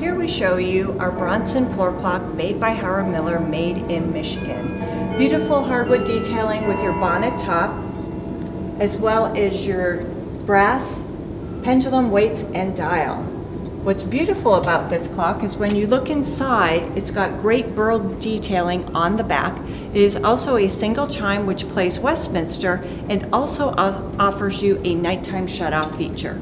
Here we show you our Bronson floor clock made by Howard Miller, made in Michigan. Beautiful hardwood detailing with your bonnet top, as well as your brass pendulum weights and dial. What's beautiful about this clock is when you look inside, it's got great burl detailing on the back. It is also a single chime which plays Westminster and also offers you a nighttime shut-off feature.